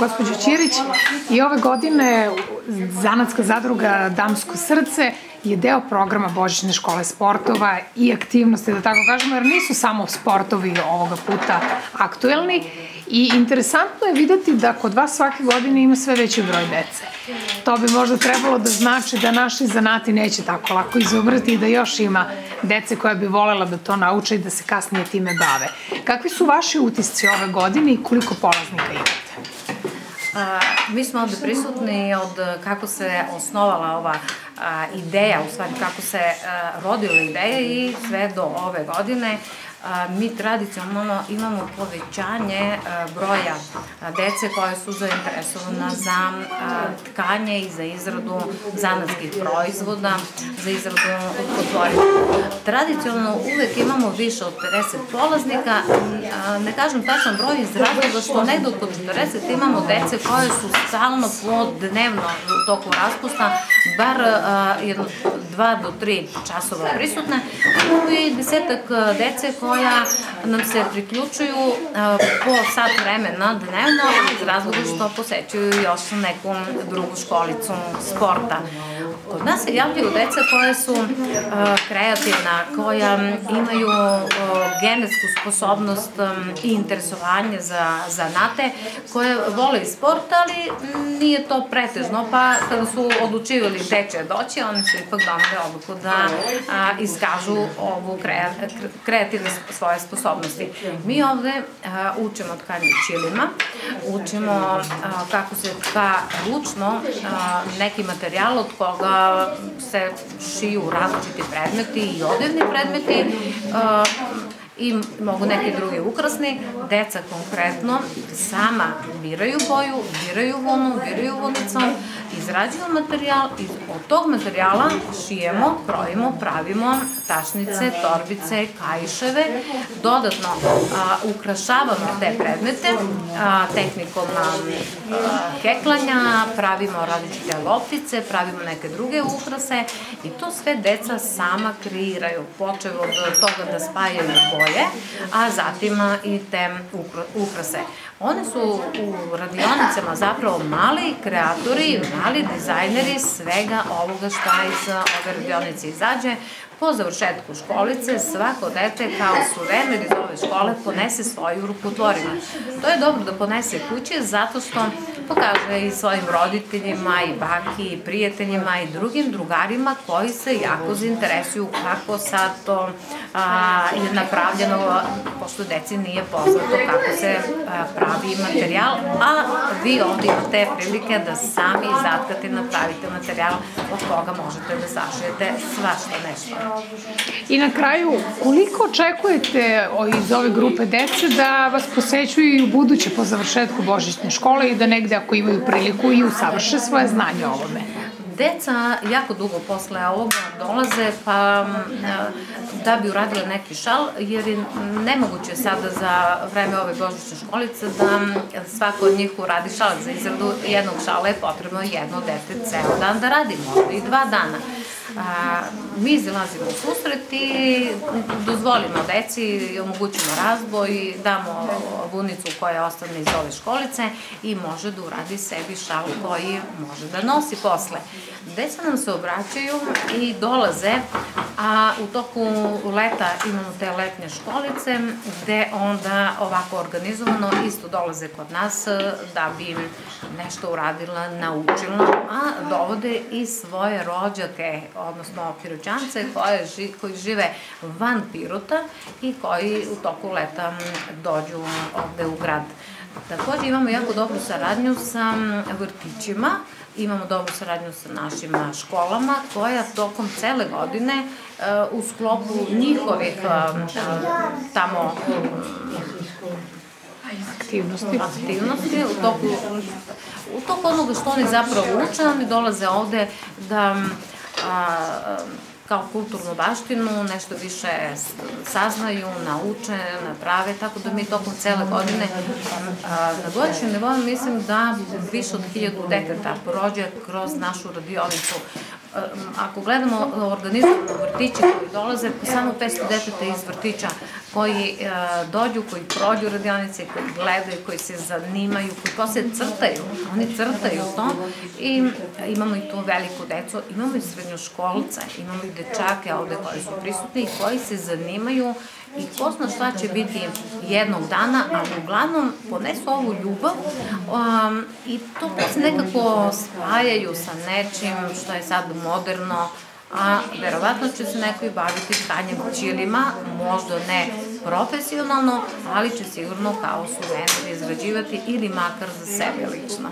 Gospođo Ćirić, i ove godine Zanatska zadruga Damsko srce je deo programa Božićne škole sportova i aktivnosti, da tako kažemo, jer nisu samo sportovi ovoga puta aktuelni i interesantno je videti da kod vas svake godine ima sve veći broj dece. To bi možda trebalo da znači da naši zanati neće tako lako izobrati i da još ima dece koja bi volela da to nauče i da se kasnije time bave. Kakvi su vaši utisci ove godine i koliko polaznika imate? A, mi smo ovde prisutni od kako se osnovala ova a, ideja, u stvari kako se a, rodila ideja i sve do ove godine mi tradicionalno imamo povećanje broja dece koje su zainteresovana za tkanje i za izradu zanatskih proizvoda, za izradu potvorima. Tradicionalno uvek imamo više od 50 polaznika, ne kažem tačan broj iz razloga što negde oko 40 imamo dece koje su stalno po dnevno u toku raspusta, bar jedno, dva do tri časova prisutne, i desetak dece koje koja nam se priključuju po sat vremena dnevno iz razloga što posećuju još neku drugu školicu sporta. Kod nas se javljaju deca koje su kreativna, koja imaju genetsku sposobnost i interesovanje za, za nate, koje vole sport, ali nije to pretežno, pa kada su odlučivali gde će doći, oni su ipak donali odluku da iskažu ovu kreativne svoje sposobnosti. Mi ovde uh, učimo tkanje čilima, učimo uh, kako se tka ručno uh, neki materijal od koga se šiju različiti predmeti i odevni predmeti uh, i mogu neki drugi ukrasni. Deca konkretno sama biraju boju, biraju vonu, biraju vonicom, izrađuju materijal i od tog materijala šijemo, krojimo, pravimo tašnice, torbice, kajševe, dodatno a, ukrašavamo te predmete a, tehnikom a, heklanja, pravimo različite loptice, pravimo neke druge ukrase i to sve deca sama kreiraju, počeo od toga da spajaju boje, a zatim i te ukrase. One su u radionicama zapravo mali kreatori, mali dizajneri svega ovoga šta iz ove radionice izađe, Po završetku školice svako dete kao suvenir iz ove škole ponese svoju rukotvorinu. To je dobro da ponese kući zato što pokaže i svojim roditeljima i baki i prijateljima i drugim drugarima koji se jako zainteresuju kako sad to a, je napravljeno, pošto deci nije poznato kako se a, pravi materijal, a vi ovde imate prilike da sami zatkate i napravite materijal od koga možete da sašijete svašta nešto. I na kraju, koliko očekujete iz ove grupe dece da vas posećuju i u buduće po završetku Božićne škole i da negde ako imaju priliku i usavrše svoje znanje o ovome? Deca jako dugo posle ovoga dolaze pa da bi uradile neki šal, jer je nemoguće sada za vreme ove božićne školice da svako od njih uradi šal. Za izradu jednog šala je potrebno jedno dete ceo dan da radi, možda i dva dana. A, mi zilazimo u susret i dozvolimo deci i omogućimo razboj, damo vunicu koja ostane iz ove školice i može da uradi sebi šal koji može da nosi posle. Deca nam se obraćaju i dolaze, a u toku leta imamo te letnje školice gde onda ovako organizovano isto dolaze kod nas da bi nešto uradila, naučila, a dovode i svoje rođake, odnosno piroćance koje, ži, koji žive van Pirota i koji u toku leta dođu ovde u grad. Takođe imamo jako dobru saradnju sa vrtićima, imamo dobru saradnju sa našim školama koja tokom cele godine u sklopu njihovih tamo aktivnosti. aktivnosti u toku, u toku onoga što oni zapravo uče, oni dolaze ovde da a, kao kulturnu baštinu nešto više saznaju, nauče, naprave, tako da mi tokom cele godine a, na godišnjem nivou mislim da više od hiljadu deteta prođe kroz našu radionicu. Ako gledamo organizam vrtića koji dolaze, samo 500 deteta iz vrtića koji uh, dođu, koji prođu radionice, koji gledaju, koji se zanimaju, koji posle crtaju, oni crtaju to i imamo i tu veliku decu, imamo i srednjoškolce, imamo i dečake ovde koji su prisutni i koji se zanimaju i ko zna šta će biti jednog dana, ali uglavnom ponesu ovu ljubav um, i to posle nekako spajaju sa nečim što je sad moderno, a verovatno će se neko i baviti štanjem ćilima, možda ne profesionalno, ali će sigurno kao suvenir izrađivati ili makar za sebe lično.